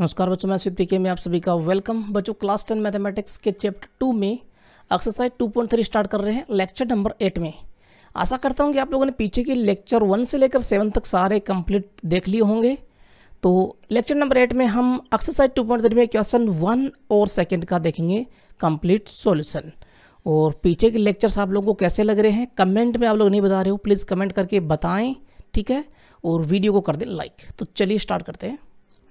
नमस्कार बच्चों, मैं स्वीप के में आप सभी का वेलकम बच्चों क्लास टेन मैथमेटिक्स के चैप्टर टू में exercise two point three start कर रहे हैं लेक्चर नंबर एट में। आशा करता हूँ कि आप लोगों ने पीछे के लेक्चर वन से लेकर सेवन तक सारे कंप्लीट देख लिए होंगे। तो लेक्चर नंबर एट में हम एक्सरसाइज टू पॉइंट थ्री में क्वेश्चन वन और सेकेंड का देखेंगे कंप्लीट सोल्यूशन और पीछे के लेक्चर्स आप लोगों को कैसे लग रहे हैं कमेंट में आप लोग नहीं बता रहे हो प्लीज़ कमेंट करके बताएँ, ठीक है? और वीडियो को कर दें लाइक तो चलिए स्टार्ट करते हैं।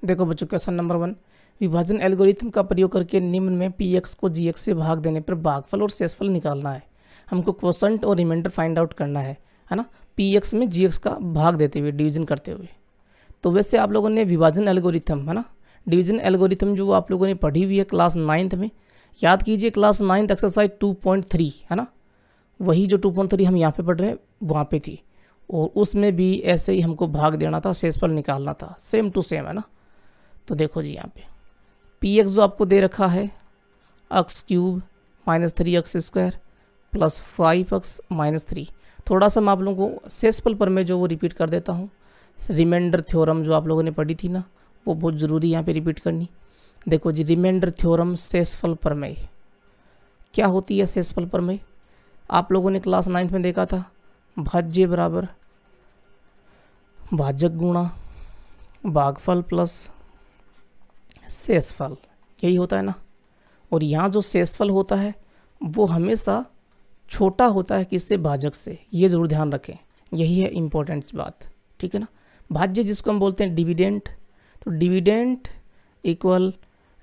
देखो बच्चों क्वेश्चन नंबर वन विभाजन एल्गोरिथम का प्रयोग करके निम्न में पी एक्स को जी एक्स से भाग देने पर भागफल और शेषफल निकालना है। हमको क्वेश्चन और रिमाइंडर फाइंड आउट करना है है ना? पी एक्स में जी एक्स का भाग देते हुए डिवीज़न करते हुए। तो वैसे आप लोगों ने विभाजन एल्गोरिथम है ना? डिवीज़न एल्गोरिथम जो आप लोगों ने पढ़ी हुई है क्लास नाइन्थ में, याद कीजिए class ninth exercise two point three है ना? वही जो टू पॉइंट थ्री हम यहाँ पे पढ़ रहे हैं, वहाँ पे थी। और उसमें भी ऐसे ही हमको भाग देना था, शेषफल निकालना था। सेम टू सेम है ना? तो देखो जी यहाँ पे। पी एक्स जो आपको दे रखा है x cube minus three x square plus five x minus three थोड़ा सा मैं आप लोगों को सेसफल पर मैं जो वो रिपीट कर देता हूँ। रिमाइंडर थ्योरम जो आप लोगों ने पढ़ी थी ना, वो बहुत ज़रूरी यहाँ पे रिपीट करनी। देखो जी रिमाइंडर थ्योरम सेसफल परमेय क्या होती है सेसफल परमेय आप लोगों ने क्लास नाइन्थ में देखा था, भाज्य बराबर भाजक गुणा, भागफल प्लस शेषफल। यही होता है ना? और यहाँ जो शेषफल होता है, वो हमेशा छोटा होता है किससे? भाजक से। ये ज़रूर ध्यान रखें। यही है इम्पोर्टेंट बात। ठीक है ना? भाज्य जिसको हम बोलते हैं डिविडेंट तो डिविडेंट इक्वल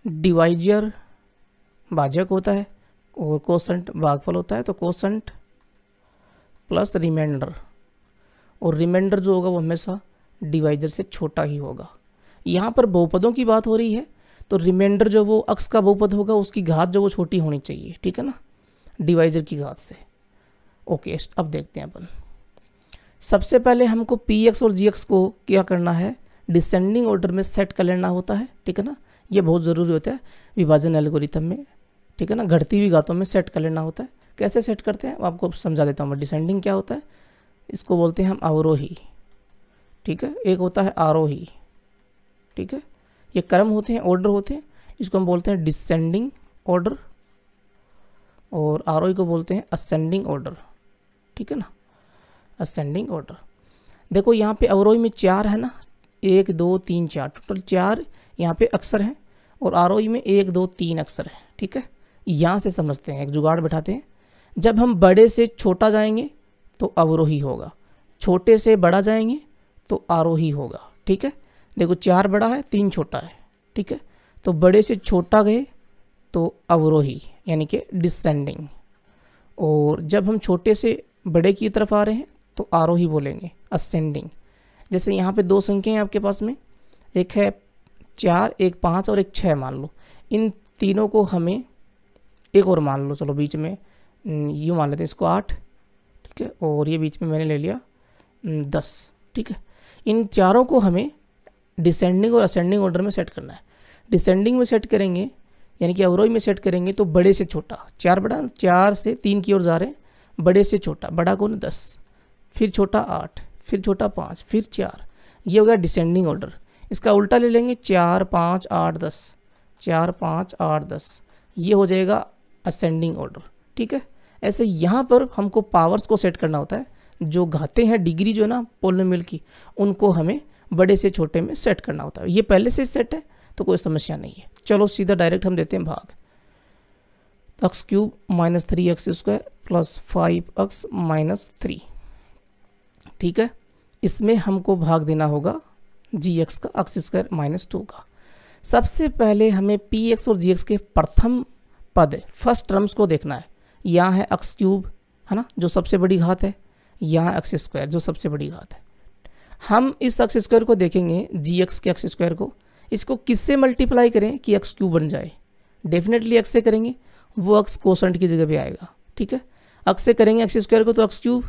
डिवाइजर भाजक होता है और कोसेंट भागफल होता है तो कोसेंट प्लस रिमाइंडर और रिमाइंडर जो होगा वो हमेशा डिवाइजर से छोटा ही होगा। यहाँ पर बहुपदों की बात हो रही है तो रिमाइंडर जो वो अक्स का बहुपद होगा, उसकी घात जो वो छोटी होनी चाहिए, ठीक है ना? डिवाइजर की घात से। ओके अब देखते हैं अपन। सबसे पहले हमको पी एक्स और जी एक्स को क्या करना है? डिसेंडिंग ऑर्डर में सेट कर लेना होता है, ठीक है ना? ये बहुत ज़रूरी होता है, विभाजन एल्गोरिथम में, ठीक है ना? घटती हुई घातों में सेट कर लेना होता है। कैसे सेट करते हैं? आपको समझा देता हूँ मैं। डिसेंडिंग क्या होता है? इसको बोलते हैं हम अवरोही, ठीक है? एक होता है आरोही, ठीक है? ये क्रम होते हैं ऑर्डर होते हैं, इसको हम बोलते हैं डिसेंडिंग ऑर्डर और आर को बोलते हैं असेंडिंग ऑर्डर ठीक है ना? असेंडिंग ऑर्डर देखो यहाँ पे अवरोही में चार है ना? एक, दो, तीन, चार टोटल चार यहाँ पे अक्षर हैं और आर में एक, दो, तीन अक्षर हैं, ठीक है? यहाँ से समझते हैं, एक जुगाड़ बैठाते हैं। जब हम बड़े से छोटा जाएँगे तो अवरोही होगा, छोटे से बड़ा जाएँगे तो आरोही होगा, ठीक है? देखो, चार बड़ा है, तीन छोटा है, ठीक है? तो बड़े से छोटा गए तो अवरोही, यानी कि डिसेंडिंग और जब हम छोटे से बड़े की तरफ़ आ रहे हैं तो आरोही बोलेंगे असेंडिंग जैसे यहाँ पे दो संख्याएँ आपके पास में, एक है चार, एक पाँच और एक छः मान लो। इन तीनों को हमें एक और मान लो, चलो बीच में यूँ मान लेते हैं, इसको आठ, ठीक है? और ये बीच में मैंने ले लिया दस, ठीक है? इन चारों को हमें डिसेंडिंग और असेंडिंग ऑर्डर में सेट करना है। डिसेंडिंग में सेट करेंगे, यानी कि अवरोही में सेट करेंगे तो बड़े से छोटा। चार बड़ा, चार से तीन की ओर जा रहे हैं, बड़े से छोटा। बड़ा कौन दस। फिर छोटा आठ, फिर छोटा पाँच, फिर चार। ये हो गया डिसेंडिंग ऑर्डर इसका उल्टा ले लेंगे, चार, पाँच, आठ, दस। चार, पाँच, आठ, दस। ये हो जाएगा असेंडिंग ऑर्डर ठीक है? ऐसे यहाँ पर हमको पावर्स को सेट करना होता है। जो घाते हैं डिग्री जो है ना पोलोमिल की, उनको हमें बड़े से छोटे में सेट करना होता है। ये पहले से सेट है तो कोई समस्या नहीं है। चलो सीधा डायरेक्ट हम देते हैं भाग। X cube minus three x square plus five x minus three ठीक है? इसमें हमको भाग देना होगा जी एक्स का एक्स स्क्वायर माइनस टू का। सबसे पहले हमें पी एक्स और जी एक्स के प्रथम पद फ़र्स्ट टर्म्स को देखना है। यहाँ है एक्स क्यूब है ना, जो सबसे बड़ी घात है। यहाँ एक्स स्क्वायर जो सबसे बड़ी घात है। हम इस एक्स स्क्वायर को देखेंगे जी एक्स के एक्स स्क्वायर को। इसको किससे मल्टीप्लाई करें कि एक्स क्यूब बन जाए? डेफिनेटली एक्स से करेंगे। वो एक्स कोसेंट की जगह पे आएगा, ठीक है? एक्स से करेंगे एक्स स्क्वायर को तो एक्स क्यूब।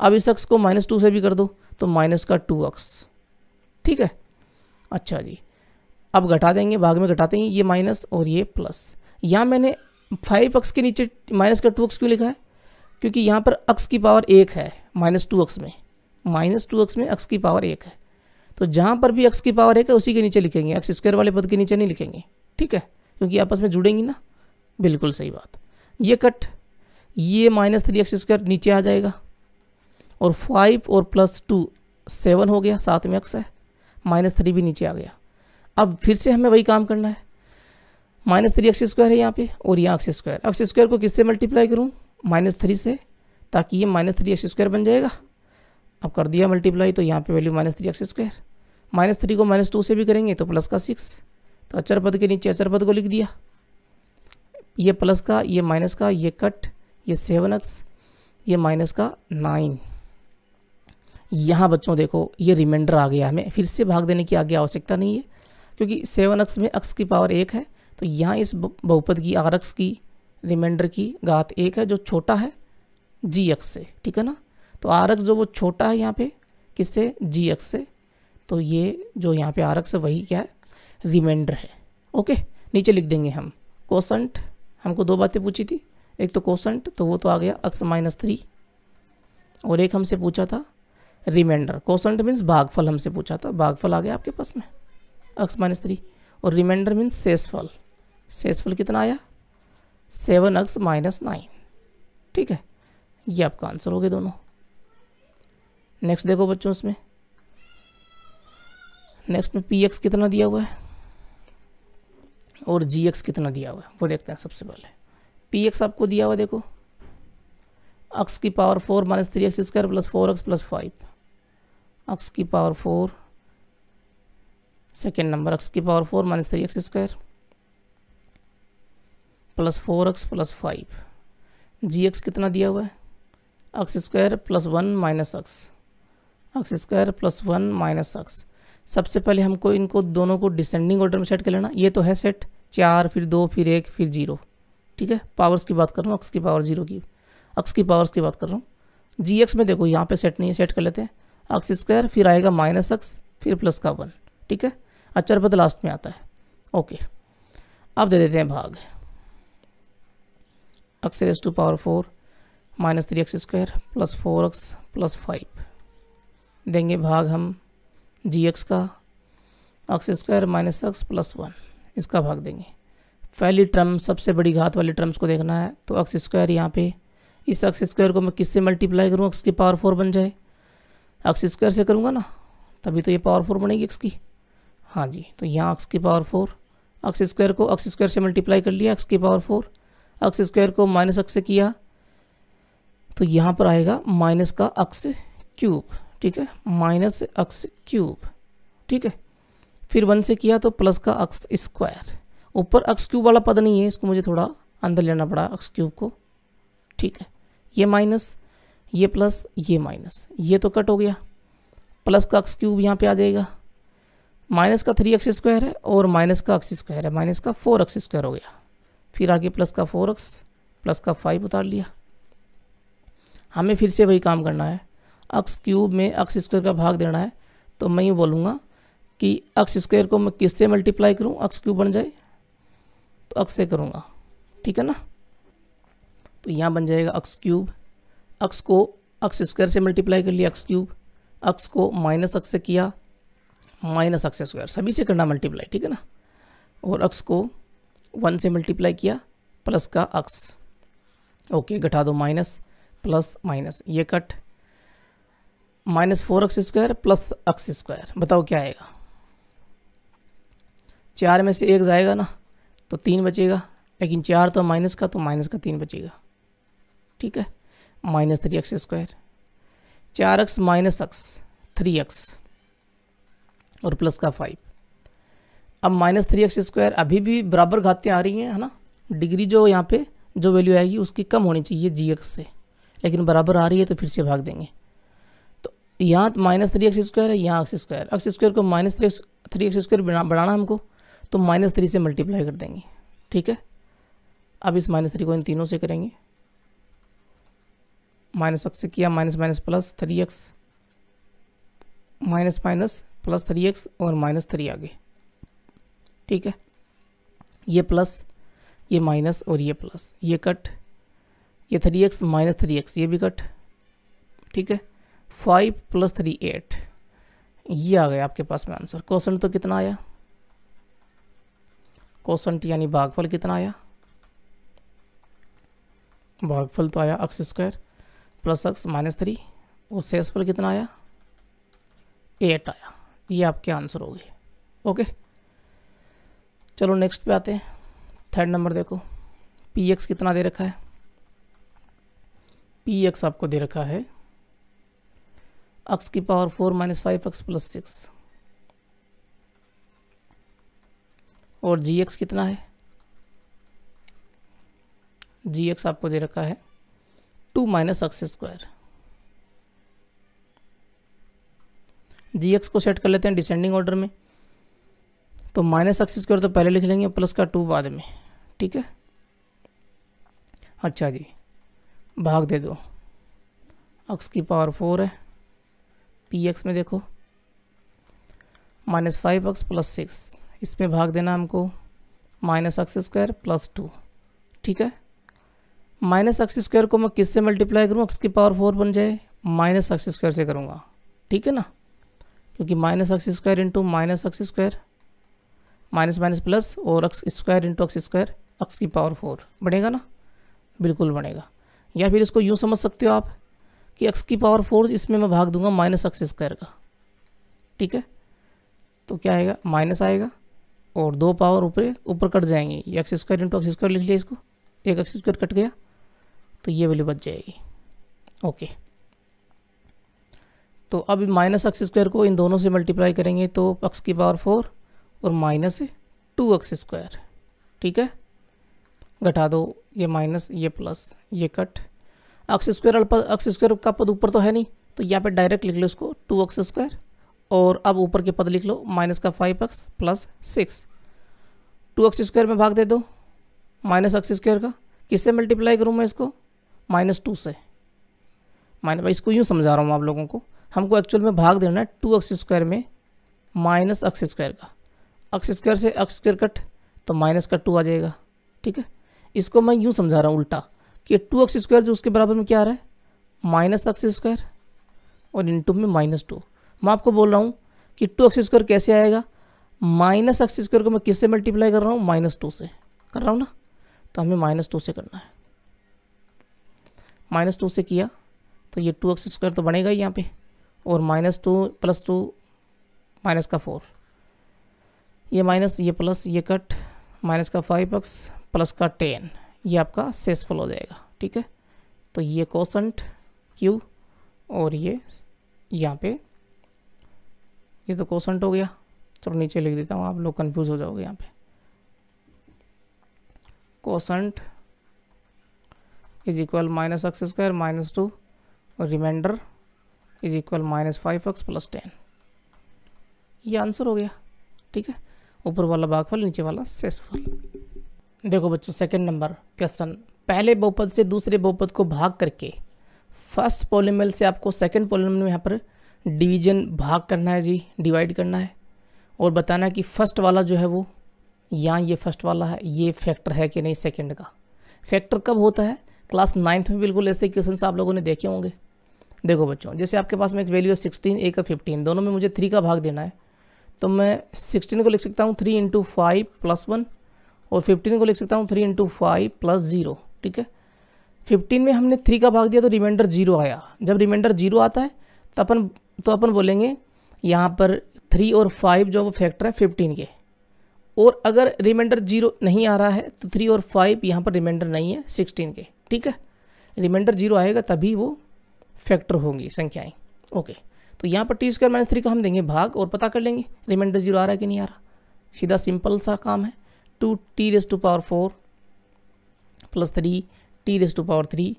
अब इस एक्स को माइनस टू से भी कर दो तो माइनस का टू एक्स ठीक है? अच्छा जी। अब घटा देंगे, भाग में घटा देंगे ये माइनस और ये प्लस यहाँ मैंने फाइव एक्स के नीचे माइनस का टू एक्स क्यों लिखा है? क्योंकि यहाँ पर एक्स की पावर एक है माइनस टू एक्स में। माइनस टू एक्स में एक्स की पावर एक है। तो जहाँ पर भी एक्स की पावर एक है, उसी के नीचे लिखेंगे। एक्स स्क्वायर वाले पद के नीचे नहीं लिखेंगे। ठीक है? क्योंकि आपस में जुड़ेंगी ना। बिल्कुल सही बात। ये कट, ये माइनस थ्री एक्स स्क्वायर नीचे आ जाएगा। और फाइव और प्लस टू सेवन हो गया, साथ में एक्स है। माइनस थ्री भी नीचे आ गया। अब फिर से हमें वही काम करना है। माइनस थ्री एक्स स्क्वायर है यहाँ पे और यहाँ एक्स स्क्वायर। एक्स स्क्वायर को किससे मल्टीप्लाई करूँ? माइनस थ्री से, ताकि ये माइनस थ्री एक्स स्क्वायर बन जाएगा। अब कर दिया मल्टीप्लाई तो यहाँ पे value minus three x square minus three को माइनस टू से भी करेंगे तो प्लस का सिक्स तो अचर पद के नीचे अचर पद को लिख दिया. ये प्लस का, ये माइनस का, ये कट ये सेवन एक्स ये माइनस का नाइन यहाँ बच्चों देखो, ये रिमाइंडर आ गया हमें. फिर से भाग देने की आगे आवश्यकता नहीं है, क्योंकि सेवन एक्स में एक्स की पावर एक है. तो यहाँ इस बहुपद की आर एक्स की रिमाइंडर की घात एक है, जो छोटा है जी एक्स से. ठीक है ना? तो आर जो वो छोटा है यहाँ पे, किससे? जी एक्स से। तो ये जो यहाँ पे आर एक्स है वही क्या है? रिमाइंडर है। ओके नीचे लिख देंगे हम। कोसंट हमको दो बातें पूछी थी। एक तो कोसंट तो वो तो आ गया एक्स माइनस थ्री और एक हमसे पूछा था रिमाइंडर कोसंट मीन्स भागफल हमसे पूछा था। भागफल आ गया आपके पास में। एक्स माइनस थ्री और रिमाइंडर मीन्स सेसफल सेसफल कितना आया? सेवन एक्स माइनस नाइन ठीक है? ये आपका आंसर हो गया दोनों। नेक्स्ट देखो बच्चों इसमें नेक्स्ट में पी एक्स कितना दिया हुआ है? और जी एक्स कितना दिया हुआ है? वो देखते हैं सबसे पहले। पी एक्स आपको दिया हुआ देखो। एक्स की power four minus three x square plus four x plus five x की power four second number x की power four minus three x square plus four x plus five g x कितना दिया हुआ है? X square plus one minus x x square plus one minus x सबसे पहले हमको इनको दोनों को डिसेंडिंग ऑर्डर में सेट कर लेना। ये तो है सेट चार, फिर दो, फिर एक, फिर ज़ीरो ठीक है? पावर्स की बात कर रहा हूँ एक्स की पावर ज़ीरो की। एक्स की पावर्स की बात कर रहा हूँ। जी एक्स में देखो, यहाँ पे सेट नहीं है सेट कर लेते हैं। एक्स स्क्वायर फिर आएगा माइनस एक्स फिर प्लस का वन ठीक है? अचर पद लास्ट में आता है। ओके अब दे देते हैं भाग। X raise to power four minus three x square plus four x plus five देंगे भाग हम जी एक्स का x square minus x plus one इसका भाग देंगे। पहली टर्म सबसे बड़ी घात वाली टर्म्स को देखना है तो एक्स स्क्वायर यहाँ पे, इस एक्स स्क्वायर को मैं किससे मल्टीप्लाई करूँ? एक्स की पावर फोर बन जाए। एक्स स्क्वायर से करूँगा ना, तभी तो ये पावर फोर बनेगी एक्स की। हाँ जी तो यहाँ एक्स की पावर फोर एक्स स्क्वायर को एक्स स्क्वायर से मल्टीप्लाई कर लिया एक्स की पावर फोर एक्स स्क्वायर को माइनस एक्स से किया तो यहाँ पर आएगा माइनस का अक्स क्यूब ठीक है माइनस अक्स क्यूब ठीक है। फिर वन से किया तो प्लस का अक्स स्क्वायर ऊपर अक्स क्यूब वाला पद नहीं है, इसको मुझे थोड़ा अंदर लेना पड़ा अक्स क्यूब को। ठीक है, ये माइनस ये प्लस ये माइनस ये तो कट हो गया। प्लस का अक्स क्यूब यहाँ पे आ जाएगा। माइनस का थ्री एक्स स्क्वायर है और माइनस का अक्स स्क्वायर है। माइनस का फोर एक्स स्क्वायर हो गया। फिर आगे प्लस का फोर एक्स प्लस का फाइव उतार लिया। हमें फिर से वही काम करना है। अक्स क्यूब में अक्स स्क्वायर का भाग देना है तो मैं ये बोलूँगा कि अक्स स्क्वायर को मैं किससे मल्टीप्लाई करूँ? अक्स क्यूब बन जाए तो अक्स से करूँगा। ठीक है ना? तो यहाँ बन जाएगा अक्स क्यूब। अक्स को अक्स स्क्वायर से मल्टीप्लाई कर लिया अक्स क्यूब। अक्स को माइनस अक्स से किया, माइनस अक्स स्क्वायर। सभी से करना मल्टीप्लाई, ठीक है ना? और अक्स को वन से मल्टीप्लाई किया, प्लस का अक्स। ओके, घटा दो माइनस, प्लस माइनस। ये cut. Minus four x square plus x square. बताओ क्या आएगा? चार में से एक जाएगा ना तो तीन बचेगा। लेकिन चार तो माइनस का तो माइनस का तीन बचेगा। ठीक है? Minus three x square. चार x minus x, three x. और प्लस का फाइव। अब माइनस थ्री एक्स स्क्वायर अभी भी बराबर घातें आ रही हैं, है ना? डिग्री जो यहाँ पे, जो वैल्यू आएगी, उसकी कम होनी चाहिए जी एक्स से। लेकिन बराबर आ रही है तो फिर से भाग देंगे। यहाँ माइनस थ्री एक्स स्क्वायर है, यहाँ एक्स स्क्वायर एक्स स्क्वायर को minus three x three x square बढ़ाना हमको तो माइनस थ्री से मल्टीप्लाई कर देंगे, ठीक है? अब इस माइनस थ्री को इन तीनों से करेंगे। माइनस एक्स से किया minus minus plus three x minus minus plus three x और माइनस थ्री आगे, ठीक है? ये प्लस ये माइनस और ये प्लस ये कट ये three x minus three x ये भी कट ठीक है? Five plus three eight. ये आ गया आपके पास में आंसर। क्वेश्चन तो कितना आया? क्वेश्चन यानी भागफल कितना आया? भागफल तो आया x square plus x minus three. और शेषफल कितना आया? एट आया। ये आपके आंसर हो गए। ओके। चलो नेक्स्ट पे आते हैं। थर्ड नंबर देखो। पी एक्स कितना दे रखा है? पी एक्स आपको दे रखा है एक्स की power four minus five x plus six. और जी एक्स कितना है? जी एक्स आपको दे रखा है two minus x square. G x को सेट कर लेते हैं डिसेंडिंग ऑर्डर में। तो माइनस एक्स स्क्वायर तो पहले लिख लेंगे, प्लस का टू बाद में। ठीक है? अच्छा जी, भाग दे दो। एक्स की पावर फोर है। पी एक्स में देखो। Minus five x plus six. इसमें भाग देना हमको। Minus x square plus two. ठीक है? माइनस एक्स स्क्वायर को मैं किससे मल्टीप्लाई करूँ? एक्स की पावर फोर बन जाए। माइनस एक्स स्क्वायर से करूँगा। ठीक है ना? क्योंकि minus x square into minus x square, minus minus plus और x square into x square x की पावर फोर बढ़ेगा ना? बिल्कुल बढ़ेगा या फिर इसको यूँ समझ सकते हो आप? कि एक्स की पावर फोर इसमें मैं भाग दूँगा माइनस एक्स स्क्वायर का। ठीक है? तो क्या आएगा? माइनस आएगा और दो पावर ऊपर ऊपर कट जाएँगे। X square into x square लिख लिया इसको। एक एक्स स्क्वायर कट गया तो ये वैल्यू बच जाएगी। ओके तो अब माइनस एक्स स्क्वायर को इन दोनों से मल्टीप्लाई करेंगे तो एक्स की पावर फोर और माइनस टू एक्स स्क्वायर ठीक है? घटा दो, ये माइनस ये प्लस ये cut x square x square का पद ऊपर तो है नहीं तो यहाँ पे डायरेक्ट लिख लो इसको टू एक्स स्क्वायर, और अब ऊपर के पद लिख लो माइनस का five x plus six two x square में भाग दे दो माइनस एक्स स्क्वायर का, किससे मल्टीप्लाई करूँ मैं इसको? माइनस टू से। माइनस भाई इसको यूँ समझा रहा हूँ आप लोगों को। हमको एक्चुअल में भाग देना है टू एक्स स्क्वायर में माइनस एक्स स्क्वायर का। एक्स स्क्वायर से एक्स स्क्वायर कट तो माइनस का टू आ जाएगा, ठीक है? इसको मैं यूँ समझा रहा हूँ उल्टा। कि टू एक्स स्क्वायर जो उसके बराबर में क्या आ रहा है? माइनस एक्स स्क्वायर और इंटू में माइनस टू मैं आपको बोल रहा हूँ कि टू एक्स स्क्वायर कैसे आएगा? माइनस एक्स स्क्वायर को मैं किससे मल्टीप्लाई कर रहा हूँ? माइनस टू से. कर रहा हूँ ना? तो हमें माइनस टू से करना है। माइनस टू से किया तो ये टू एक्स स्क्वायर तो बनेगा ही यहाँ पे। और minus two plus two minus का फोर ये माइनस ये प्लस ये कट माइनस का फाइव एक्स प्लस का टेन ये आपका सेसफुल हो जाएगा, ठीक है? तो ये कोसेंट क्यू और ये यहाँ पे, ये तो कोसेंट हो गया। चलो नीचे लिख देता हूँ, आप लोग कंफ्यूज हो जाओगे यहाँ पे। Quotient is equal minus x square minus two remainder is equal minus five x plus ten ये आंसर हो गया, ठीक है? ऊपर वाला भागफल, नीचे वाला शेषफल देखो बच्चों सेकंड नंबर क्वेश्चन पहले बहुपद से दूसरे बहुपद को भाग करके फ़र्स्ट पॉलिमल से आपको सेकंड पॉलिमल में यहाँ पर डिवीज़न भाग करना है जी डिवाइड करना है। और बताना है कि फ़र्स्ट वाला जो है वो यहाँ ये फ़र्स्ट वाला है, ये फैक्टर है कि नहीं सेकंड का। फैक्टर कब होता है? क्लास नाइन्थ में बिल्कुल ऐसे क्वेश्चन आप लोगों ने देखे होंगे। देखो बच्चों, जैसे आपके पास में एक वैल्यू है सिक्सटीन एक फिफ्टीन दोनों में मुझे थ्री का भाग देना है। तो मैं सिक्सटीन को लिख सकता हूँ three into five plus one और फिफ्टीन को लिख सकता हूँ three into five plus zero ठीक है? फिफ्टीन में हमने थ्री का भाग दिया तो रिमाइंडर ज़ीरो आया। जब रिमाइंडर ज़ीरो आता है तो अपन तो अपन बोलेंगे, यहाँ पर थ्री और फाइव जो वो फैक्टर है फिफ्टीन के। और अगर रिमाइंडर ज़ीरो नहीं आ रहा है तो थ्री और फाइव यहाँ पर रिमाइंडर नहीं है सिक्सटीन के, ठीक है? रिमाइंडर ज़ीरो आएगा तभी वो फैक्टर होंगी, संख्याएँ। ओके तो यहाँ पर टी स्क्वायर माइनस थ्री का हम देंगे भाग और पता कर लेंगे रिमाइंडर ज़ीरो आ रहा है कि नहीं आ रहा। सीधा सिंपल सा काम है। Two t raise to power four plus three t raise to power three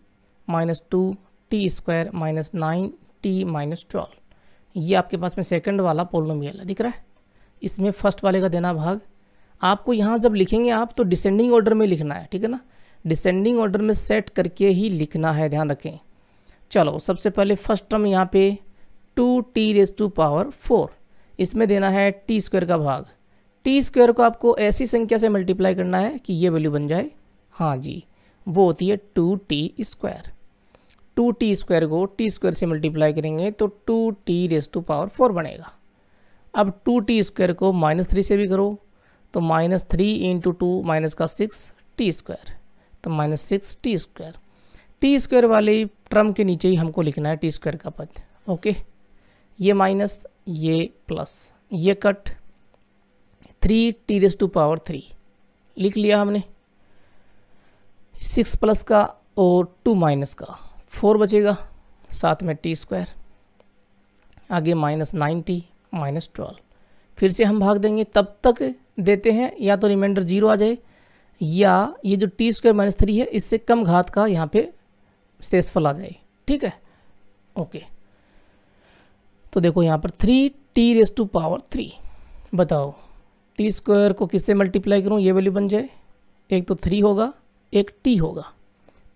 minus two t square minus nine t minus twelve. ये आपके पास में सेकंड वाला पोलोमियल है, दिख रहा है? इसमें फ़र्स्ट वाले का देना भाग। आपको यहाँ जब लिखेंगे आप तो डिसेंडिंग ऑर्डर में लिखना है, ठीक है ना? डिसेंडिंग ऑर्डर में सेट करके ही लिखना है, ध्यान रखें। चलो, सबसे पहले फ़र्स्ट टर्म यहाँ पे two t raise to power four. इसमें देना है टी स्क्वायर का भाग। टी स्क्वायर को आपको ऐसी संख्या से मल्टीप्लाई करना है कि ये वैल्यू बन जाए। हाँ जी, वो होती है two t square. Two t square को टी स्क्वायर से मल्टीप्लाई करेंगे तो two t raise to power four बनेगा। अब टू टी स्क्वायर को माइनस थ्री से भी करो तो minus three into two minus का सिक्स टी स्क्वायर। तो minus six t square. T square वाले ट्रम के नीचे ही हमको लिखना है टी स्क्वायर का पद, ओके? ये माइनस, ये प्लस, ये cut three t raise to power three लिख लिया हमने। सिक्स प्लस का और टू माइनस का। फोर बचेगा। साथ में टी स्क्वायर आगे minus nine t minus twelve फिर से हम भाग देंगे। तब तक देते हैं, या तो रिमाइंडर ज़ीरो आ जाए, या ये जो टी स्क्वायर माइनस थ्री है, इससे कम घात का यहाँ पे शेषफल आ जाए। ठीक है? ओके तो देखो यहाँ पर three t raise to power three बताओ। टी स्क्वायर को किससे मल्टीप्लाई करूँ? ये वैल्यू बन जाए। एक तो थ्री होगा, एक टी होगा।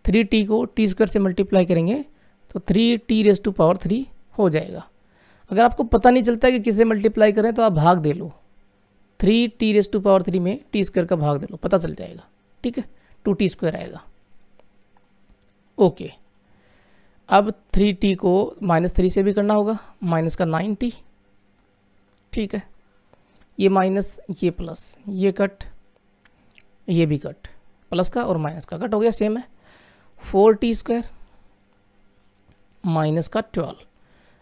थ्री टी को टी स्क्वायर से मल्टीप्लाई करेंगे तो three t raise to power three हो जाएगा। अगर आपको पता नहीं चलता कि किसे मल्टीप्लाई करें तो आप भाग दे लो। Three t raise to power three में टी स्क्वायर का भाग दे लो, पता चल जाएगा। ठीक है? टू टी स्क्वायर आएगा। ओके अब थ्री टी को माइनस थ्री से भी करना होगा माइनस का नाइन टी ठीक है? ये माइनस, ये प्लस, ये कट, ये भी कट, प्लस का और माइनस का। कट हो गया सेम है। फोर टी स्क्वायर माइनस का ट्वेल्व।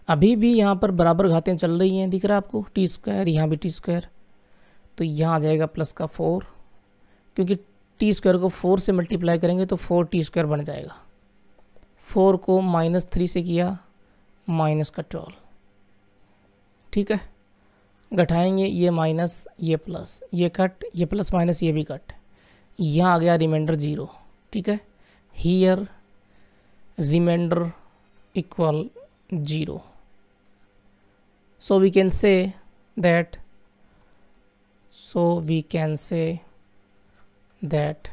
अभी भी यहाँ पर बराबर घातें चल रही हैं, दिख रहा है आपको? टी स्क्वायर, यहाँ भी टी स्क्वायर। तो यहाँ आ जाएगा प्लस का फोर। क्योंकि टी स्क्वायर को फोर से मल्टीप्लाई करेंगे तो फोर टी स्क्वायर बन जाएगा। फोर को माइनस थ्री से किया, माइनस का ट्वेल्व। ठीक है? घटाएँगे, ये माइनस, ये प्लस, ये कट, ये प्लस माइनस, ये भी कट। यहाँ आ गया रिमाइंडर ज़ीरो ठीक है? Here remainder equal zero so we can say that, so we can say that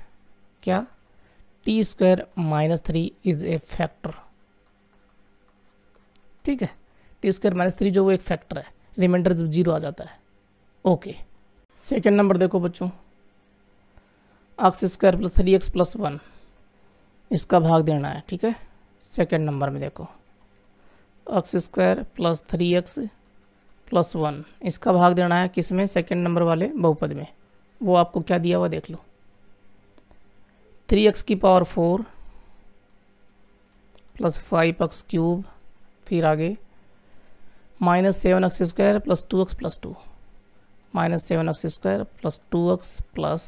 क्या? T square minus three is a factor ठीक है? टी स्क्वायर माइनस थ्री जो वो एक फैक्टर है। रिमाइंडर जब ज़ीरो आ जाता है। ओके। सेकेंड नंबर देखो बच्चों। X square plus three x plus one इसका भाग देना है, ठीक है? सेकेंड नंबर में देखो। X square plus three x plus one इसका भाग देना है किसमें? सेकेंड नंबर वाले बहुपद में। वो आपको क्या दिया हुआ देख लो। थ्री एक्स की power four plus five x cube फिर आगे minus seven x square plus two x plus two minus seven x square plus two x plus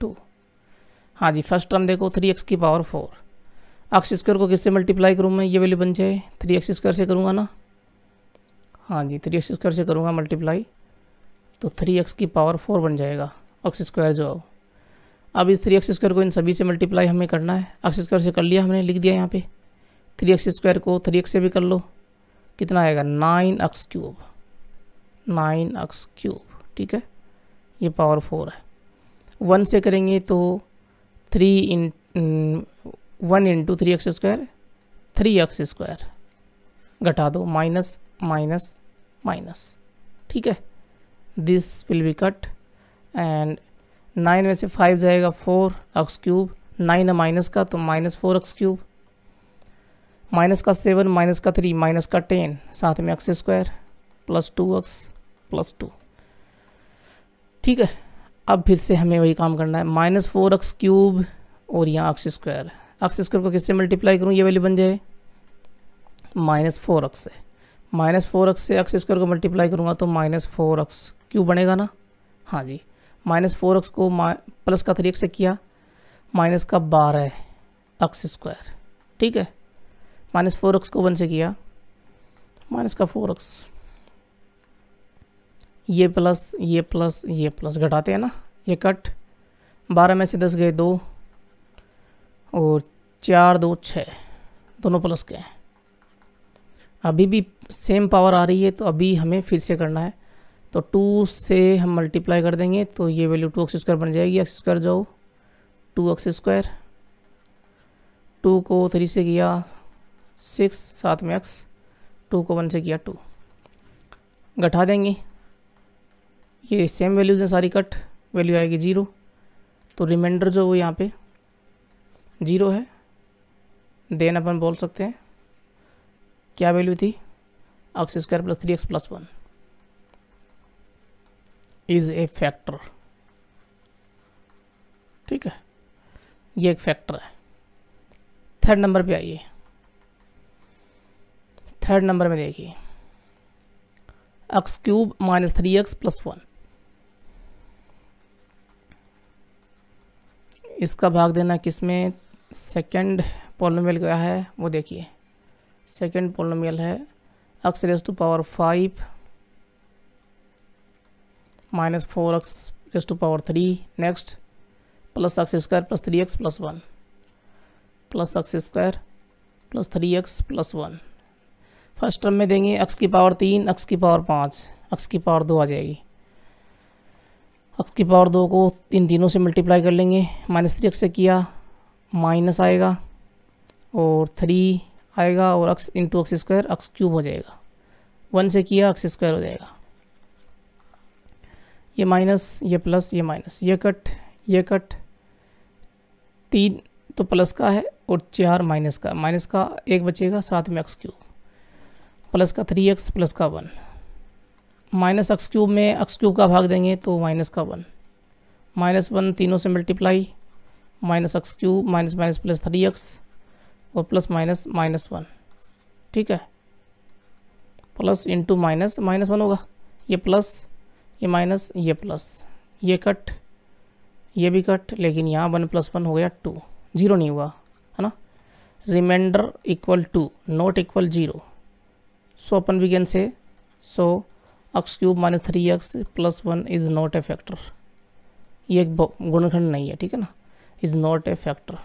two हाँ जी फ़र्स्ट टर्म देखो थ्री एक्स की पावर फोर एक्स स्क्वायर को किससे multiply करूँ मैं? ये वैल्यू बन जाए। थ्री एक्स स्क्वायर से करूँगा ना? हाँ जी थ्री एक्स स्क्वायर से करूँगा मल्टीप्लाई तो थ्री एक्स की पावर फोर बन जाएगा एक्स स्क्वायर जो। अब इस थ्री एक्स स्क्वायर को इन सभी से मल्टीप्लाई हमें करना है। एक्स स्क्वायर से कर लिया हमने, लिख दिया यहाँ पे। थ्री एक्स स्क्वायर को थ्री एक्स से भी कर लो। कितना आएगा? Nine x cube nine x cube ठीक है? ये पावर फोर है। वन से करेंगे तो three in one into three x square three x square घटा दो माइनस माइनस माइनस ठीक है? This will be cut and nine में से फाइव जाएगा फोर एक्स क्यूब नाइन है माइनस का तो minus four x cube minus का सेवन, माइनस का थ्री, माइनस का टेन, साथ में x square, plus two x, plus two. ठीक है, अब फिर से हमें वही काम करना है। माइनस फोर एक्स क्यूब और यहाँ एक्स स्क्वायर। एक्स स्क्वायर को किससे मल्टीप्लाई करूँ? ये वैल्यू बन जाए। माइनस फोर एक्स से। माइनस फोर एक्स से एक्स स्क्वायर को मल्टीप्लाई करूँगा तो माइनस फोर एक्स क्यों बनेगा ना? हाँ जी। माइनस फोर एक्स को प्लस का थ्री एक्स से किया। माइनस का बारह एक्स स्क्वायर। ठीक है? माइनस फोर एक्स को वन से किया। माइनस का फोर एक्स। ये प्लस ये प्लस ये प्लस घटाते हैं ना, ये कट। बारह में से दस गए दो, और चार दो छः दोनों प्लस के हैं। अभी भी सेम पावर आ रही है तो अभी हमें फिर से करना है। तो टू से हम मल्टीप्लाई कर देंगे तो ये वैल्यू टू एक्स स्क्वायर बन जाएगी। एक्स स्क्वायर जाओ टू एक्स स्क्वायर टू को थ्री से किया सिक्स साथ में एक्स, टू को वन से किया टू। घटा देंगे। ये सेम वैल्यूज़ हैं सारी कट वैल्यू आएगी ज़ीरो तो रिमाइंडर जो वो यहाँ पे ज़ीरो है देन अपन बोल सकते हैं, क्या वैल्यू थी? X square plus three x plus one is a factor ठीक है? ये एक फैक्टर है। थर्ड नंबर पे आइए। थर्ड नंबर में देखिए। X cube minus three x plus one इसका भाग देना किसमें? सेकंड पोलोमियल क्या है, वो देखिए। सेकंड पोलोमियल है। X raise to power five minus four x raise to power three next plus x square plus three x plus one plus x square plus three x plus one first term में देंगे x की power तीन x की power पाँच x की power दो आ जाएगी। X की पावर दो को इन तीनों से मल्टीप्लाई कर लेंगे। माइनस थ्री एक्स से किया माइनस आएगा और थ्री आएगा और x into x square x cube हो जाएगा। वन से किया एक्स स्क्वायर हो जाएगा। ये माइनस ये प्लस ये माइनस ये कट ये कट तीन तो प्लस का है और चार माइनस का। माइनस का एक बचेगा, साथ में एक्स क्यूब प्लस का थ्री एक्स प्लस का वन। माइनस एक्स क्यूब में एक्स क्यूब का भाग देंगे तो माइनस का वन। माइनस वन तीनों से multiply, minus x cube, minus minus plus three x और प्लस माइनस माइनस वन। ठीक है? Plus into minus minus one होगा। ये प्लस, ये माइनस, ये प्लस। ये कट, ये भी कट, लेकिन यहाँ वन प्लस वन हो गया टू। ज़ीरो नहीं हुआ, है ना? Remainder equal to, not equal zero. So upon we can say so x cube minus three x plus one is not a factor ये एक गुणखंड नहीं है, ठीक है ना? इज़ नॉट ए फैक्टर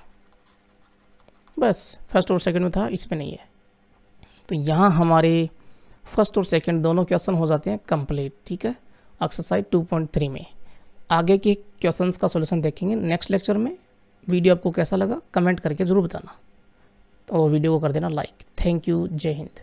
बस फ़र्स्ट और सेकंड में था, इसमें नहीं है। तो यहाँ हमारे फ़र्स्ट और सेकंड दोनों क्वेश्चन हो जाते हैं कंप्लीट ठीक है? एक्सरसाइज 2.3 में। आगे के क्वेश्चंस का सॉल्यूशन देखेंगे। नेक्स्ट लेक्चर में वीडियो आपको कैसा लगा कमेंट करके ज़रूर बताना। और वीडियो को कर देना लाइक थैंक यू जय हिंद